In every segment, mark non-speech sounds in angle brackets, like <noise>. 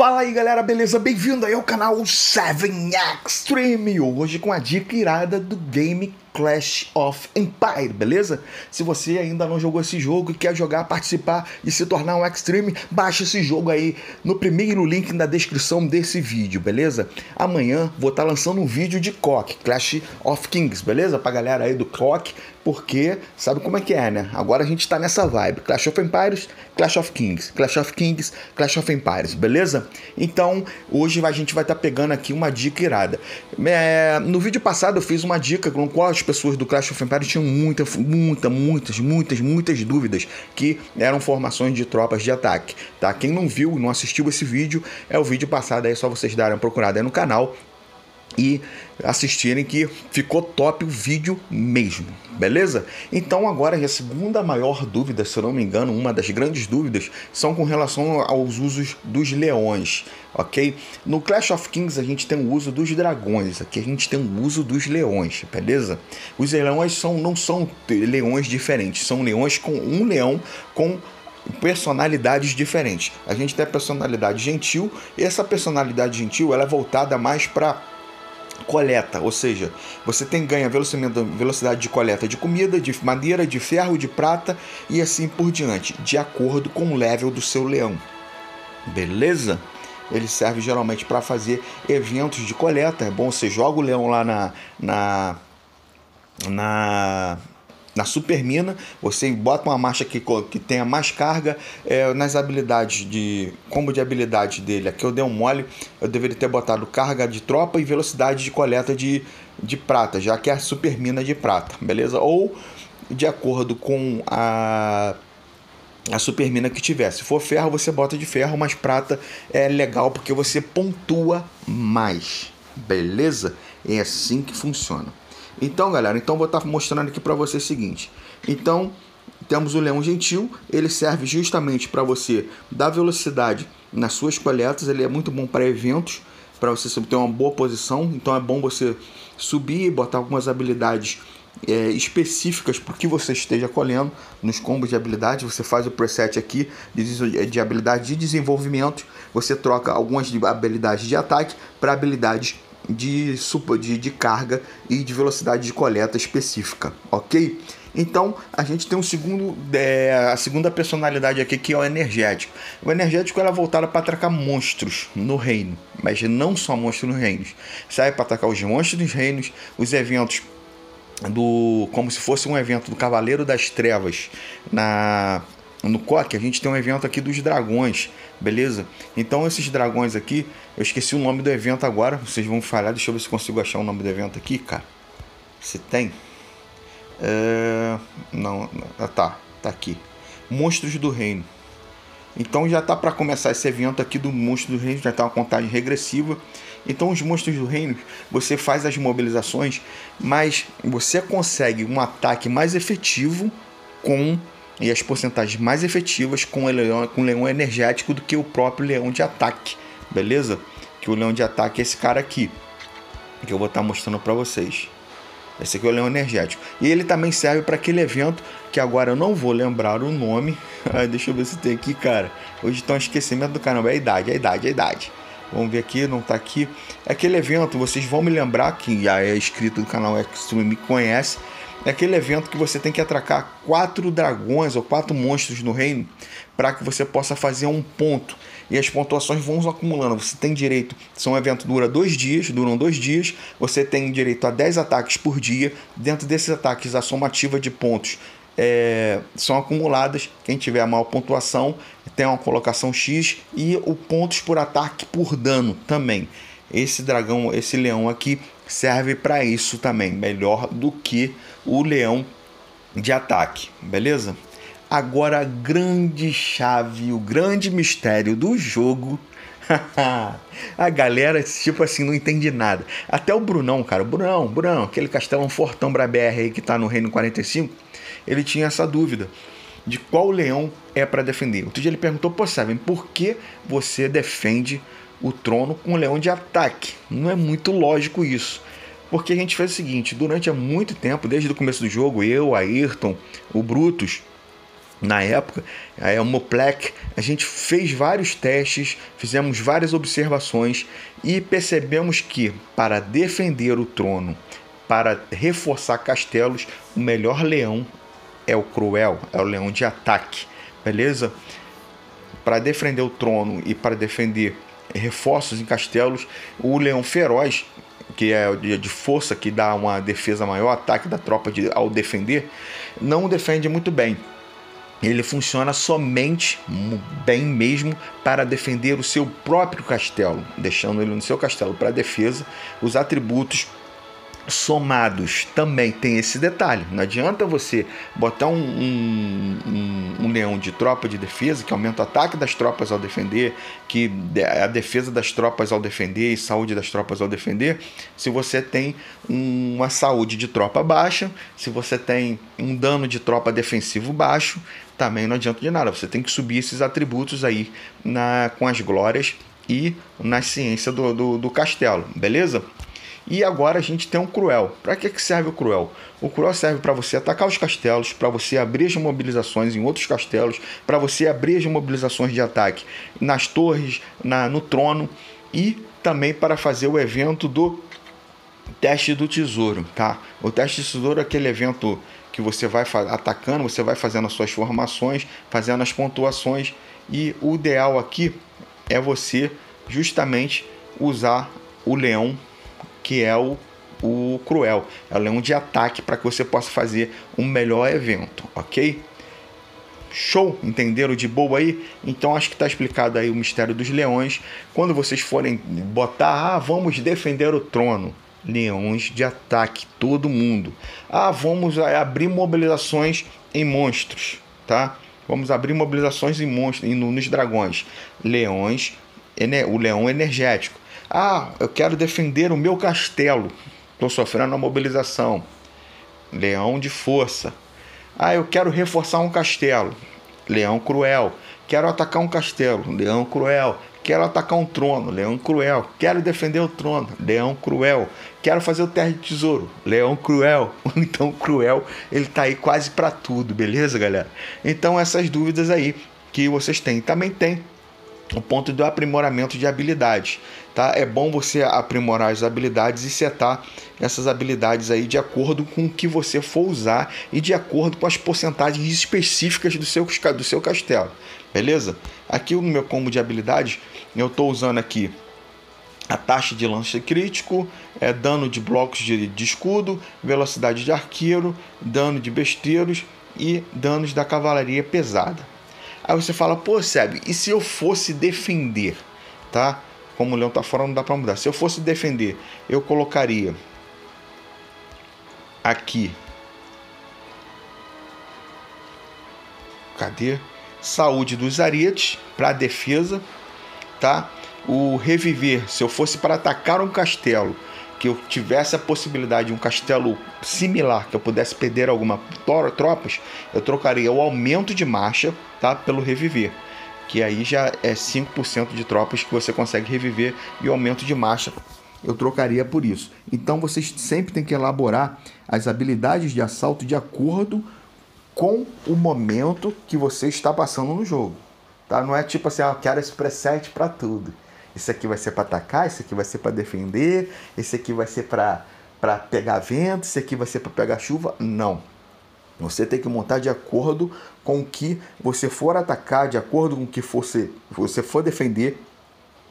Fala aí galera, beleza? Bem-vindo aí ao canal 7 Extreme, hoje com a dica irada do game Clash of Empire, beleza? Se você ainda não jogou esse jogo e quer jogar, participar e se tornar um Extreme, baixa esse jogo aí no primeiro link na descrição desse vídeo, beleza? Amanhã vou estar tá lançando um vídeo de COC, Clash of Kings, beleza? Pra galera aí do COC, porque sabe como é que é, né? Agora a gente tá nessa vibe, Clash of Empires, Clash of Kings, Clash of Kings, Clash of Empires, beleza? Então, hoje a gente vai estar tá pegando aqui uma dica irada. É, no vídeo passado eu fiz uma dica com qual as pessoas do Clash of Empires tinham muita, muita, muitas, muitas, muitas dúvidas que eram formações de tropas de ataque, tá? Quem não viu, não assistiu esse vídeo, é o vídeo passado aí, só vocês darem uma procurada aí no canal e assistirem que ficou top o vídeo mesmo, beleza? Então agora a segunda maior dúvida, se eu não me engano, uma das grandes dúvidas, são com relação aos usos dos leões, ok? No Clash of Kings a gente tem o uso dos dragões, aqui a gente tem o uso dos leões, beleza? Os leões são, não são leões diferentes, são leões com um leão com personalidades diferentes. A gente tem a personalidade gentil, e essa personalidade gentil ela é voltada mais para coleta, ou seja, você tem ganha velocidade de coleta de comida, de madeira, de ferro, de prata e assim por diante, de acordo com o level do seu leão. Beleza? Ele serve geralmente para fazer eventos de coleta. É bom você joga o leão lá na, na, na na Supermina, você bota uma marcha que, que tenha mais carga é, nas habilidades de combo de habilidade dele. Aqui eu dei um mole, eu deveria ter botado carga de tropa e velocidade de coleta de, de prata, já que é a Supermina de prata, beleza? Ou de acordo com a a supermina que tiver. Se for ferro, você bota de ferro, mas prata é legal porque você pontua mais. Beleza? É assim que funciona. Então, galera, então vou estar mostrando aqui para você o seguinte. Então, temos o leão gentil, ele serve justamente para você dar velocidade nas suas coletas, ele é muito bom para eventos, para você ter uma boa posição, então é bom você subir e botar algumas habilidades é, específicas para que você esteja colhendo nos combos de habilidade. Você faz o preset aqui de, de habilidade de desenvolvimento, você troca algumas habilidades de ataque para habilidades de, de, de carga e de velocidade de coleta específica, ok? Então a gente tem um segundo, é, a segunda personalidade aqui que é o energético. O energético é voltado para atacar monstros no reino, mas não só monstros no reino. Sai para atacar os monstros nos reinos, os eventos do como se fosse um evento do Cavaleiro das Trevas na no COC, a gente tem um evento aqui dos dragões, beleza? Então esses dragões aqui, eu esqueci o nome do evento agora, vocês vão falhar, deixa eu ver se consigo achar o nome do evento aqui, cara. Se tem. É... Não, ah, tá, tá aqui. Monstros do Reino. Então já tá para começar esse evento aqui do Monstro do Reino, já tá uma contagem regressiva. Então os Monstros do Reino, você faz as mobilizações, mas você consegue um ataque mais efetivo com e as porcentagens mais efetivas com o leão, com o leão energético do que o próprio leão de ataque, beleza? Que o leão de ataque é esse cara aqui, que eu vou estar mostrando para vocês. Esse aqui é o leão energético. E ele também serve para aquele evento que agora eu não vou lembrar o nome. <laughs> Deixa eu ver se tem aqui, cara. Hoje está um esquecimento do caramba. É a idade, é a idade, é a idade. Vamos ver aqui, não está aqui. É aquele evento, vocês vão me lembrar, que já é inscrito do canal Extreme me conhece é aquele evento que você tem que atracar quatro dragões ou quatro monstros no reino para que você possa fazer um ponto. E as pontuações vão acumulando. Você tem direito. São um evento dura dois dias, duram dois dias. Você tem direito a 10 ataques por dia. Dentro desses ataques, a somativa de pontos é, são acumuladas. Quem tiver a maior pontuação tem uma colocação X e o pontos por ataque por dano também. Esse dragão, esse leão aqui serve para isso também, melhor do que o leão de ataque, beleza? Agora a grande chave, o grande mistério do jogo. <laughs> a galera, tipo assim, não entende nada. Até o Brunão, cara, o Brunão, Brunão, aquele castelão fortão BR aí que tá no Reino 45, ele tinha essa dúvida de qual leão é para defender. Outro dia ele perguntou, pô, Seven, por que você defende o trono com o leão de ataque? Não é muito lógico isso. Porque a gente fez o seguinte, durante muito tempo, desde o começo do jogo, eu, Ayrton, o Brutus, na época, a Homoplec, a gente fez vários testes, fizemos várias observações e percebemos que para defender o trono, para reforçar castelos, o melhor leão é o cruel, é o leão de ataque, beleza? Para defender o trono e para defender reforços em castelos, o leão feroz, que é de força, que dá uma defesa maior, ataque da tropa de, ao defender, não defende muito bem ele funciona somente bem mesmo para defender o seu próprio castelo, deixando ele no seu castelo para defesa. Os atributos somados também tem esse detalhe. Não adianta você botar um, um, um, um, leão de tropa de defesa que aumenta o ataque das tropas ao defender, que a defesa das tropas ao defender e saúde das tropas ao defender, se você tem uma saúde de tropa baixa, se você tem um dano de tropa defensivo baixo, também não adianta de nada. Você tem que subir esses atributos aí na, com as glórias e na ciência do, do, do castelo, beleza? E agora a gente tem um cruel. Para que, que serve o cruel? O cruel serve para você atacar os castelos, para você abrir as mobilizações em outros castelos, para você abrir as mobilizações de ataque nas torres, na, no trono e também para fazer o evento do teste do tesouro, tá? O teste do tesouro é aquele evento que você vai atacando, você vai fazendo as suas formações, fazendo as pontuações e o ideal aqui é você justamente usar o leão que é o, o cruel, é leão de ataque para que você possa fazer um melhor evento, ok? Show? Entenderam de boa aí? Então acho que está explicado aí o mistério dos leões. Quando vocês forem botar, ah, vamos defender o trono. Leões de ataque, todo mundo. Ah, vamos abrir mobilizações em monstros, tá? Vamos abrir mobilizações em monstros, nos dragões. Leões, o leão energético. Ah, eu quero defender o meu castelo. Estou sofrendo uma mobilização. Leão de força. Ah, eu quero reforçar um castelo. Leão cruel. Quero atacar um castelo. Leão cruel. Quero atacar um trono. Leão cruel. Quero defender o trono. Leão cruel. Quero fazer o terra de tesouro. Leão cruel. <laughs> Então, cruel, ele tá aí quase para tudo, beleza, galera? Então, essas dúvidas aí que vocês têm. Também tem o ponto do aprimoramento de habilidades tá? É bom você aprimorar as habilidades e setar essas habilidades aí de acordo com o que você for usar e de acordo com as porcentagens específicas do seu, do seu castelo, beleza? Aqui no meu combo de habilidades, eu estou usando aqui a taxa de lance crítico, é, dano de blocos de, de escudo, velocidade de arqueiro, dano de besteiros e danos da cavalaria pesada. Aí você fala, pô, Seb, e se eu fosse defender, tá? como o leão está fora, não dá para mudar. Se eu fosse defender, eu colocaria aqui. Cadê? Saúde dos arietes para defesa, tá? O reviver, se eu fosse para atacar um castelo, que eu tivesse a possibilidade de um castelo similar, que eu pudesse perder alguma tropas, eu trocaria o aumento de marcha, tá, pelo reviver que aí já é 5% de tropas que você consegue reviver e o aumento de marcha eu trocaria por isso. Então vocês sempre têm que elaborar as habilidades de assalto de acordo com o momento que você está passando no jogo. Tá? Não é tipo assim, ah, eu quero esse preset para tudo. Esse aqui vai ser para atacar, esse aqui vai ser para defender, esse aqui vai ser para pegar vento, esse aqui vai ser para pegar chuva. Não. Você tem que montar de acordo com o que você for atacar, de acordo com o que você, você for defender.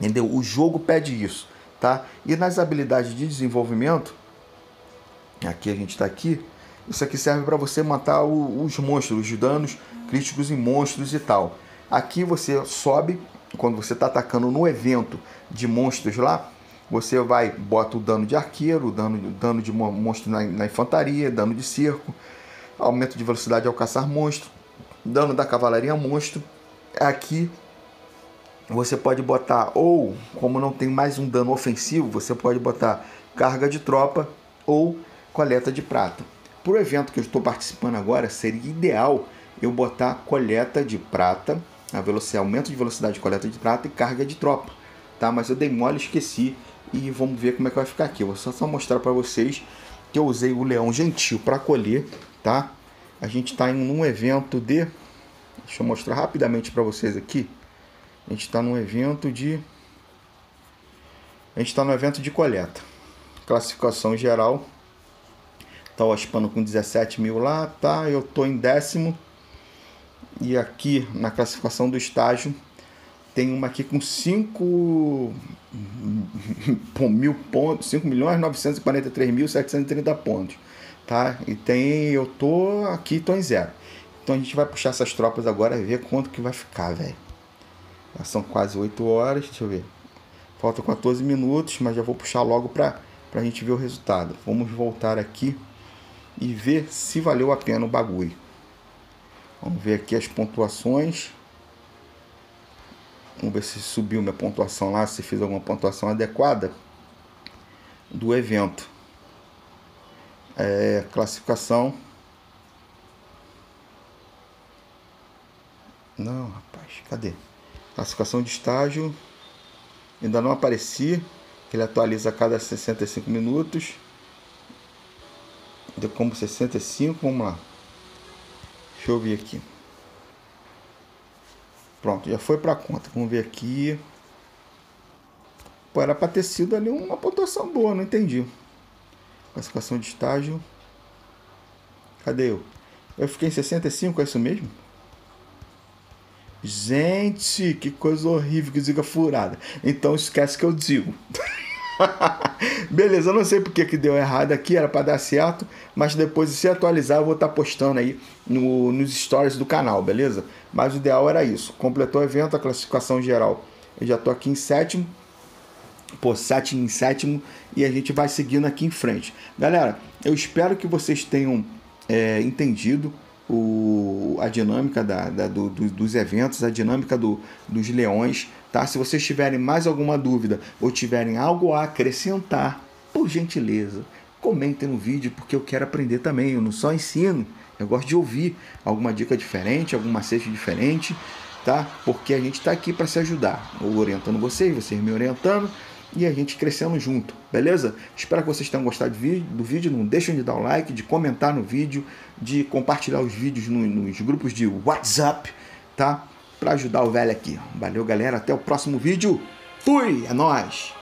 Entendeu? O jogo pede isso, tá? E nas habilidades de desenvolvimento, aqui a gente está aqui, isso aqui serve para você matar o, os monstros, os danos críticos em monstros e tal. Aqui você sobe, quando você está atacando no evento de monstros lá, você vai, bota o dano de arqueiro, dano, dano de monstro na, na infantaria, dano de cerco, aumento de velocidade ao caçar monstro, dano da cavalaria monstro. Aqui você pode botar, ou como não tem mais um dano ofensivo, você pode botar carga de tropa ou coleta de prata. Para o evento que eu estou participando agora, seria ideal eu botar coleta de prata, a velocidade, aumento de velocidade de coleta de prata e carga de tropa. Tá? Mas eu dei mole, esqueci e vamos ver como é que vai ficar aqui. Eu vou só, só mostrar para vocês que eu usei o leão gentil para colher tá? A gente está em um evento de Deixa eu mostrar rapidamente para vocês aqui. A gente está num evento de. A gente está no evento de coleta. Classificação geral. Tá o Aspano com 17 mil lá, tá? Eu tô em décimo. E aqui na classificação do estágio tem uma aqui com 5 <laughs> mil pontos, 5 milhões 943 mil 730 pontos, tá? E tem, eu tô aqui, tô em zero. Então a gente vai puxar essas tropas agora e ver quanto que vai ficar, velho. São quase 8 horas, deixa eu ver. Faltam 14 minutos, mas já vou puxar logo para a gente ver o resultado. Vamos voltar aqui e ver se valeu a pena o bagulho. Vamos ver aqui as pontuações. Vamos ver se subiu minha pontuação lá, se fiz alguma pontuação adequada do evento. É, classificação Não, rapaz, cadê? Classificação de estágio. Ainda não apareci. Ele atualiza a cada 65 minutos. Deu como 65, vamos lá. Deixa eu ver aqui. Pronto, já foi para conta. Vamos ver aqui. Pô, era para ter sido ali uma pontuação boa, não entendi. Classificação de estágio. Cadê eu? Eu fiquei em 65, é isso mesmo? Gente, que coisa horrível que zica furada. Então esquece que eu digo. <laughs> <laughs> Beleza, eu não sei porque que deu errado aqui, era para dar certo, mas depois de se atualizar eu vou estar tá postando aí no, nos stories do canal, beleza? Mas o ideal era isso. Completou o evento, a classificação geral. Eu já tô aqui em sétimo. Pô, sétimo em sétimo e a gente vai seguindo aqui em frente. Galera, eu espero que vocês tenham é, entendido o, a dinâmica da, da do, do, dos eventos, a dinâmica do, dos leões. Tá? Se vocês tiverem mais alguma dúvida ou tiverem algo a acrescentar, por gentileza, comentem no vídeo, porque eu quero aprender também. Eu não só ensino, eu gosto de ouvir alguma dica diferente, algum macete diferente, tá? Porque a gente está aqui para se ajudar, eu orientando vocês, vocês me orientando e a gente crescendo junto, beleza? Espero que vocês tenham gostado do vídeo. Não deixem de dar o like, de comentar no vídeo, de compartilhar os vídeos nos grupos de WhatsApp, tá? Para ajudar o velho aqui. Valeu, galera. Até o próximo vídeo. Fui! É nóis!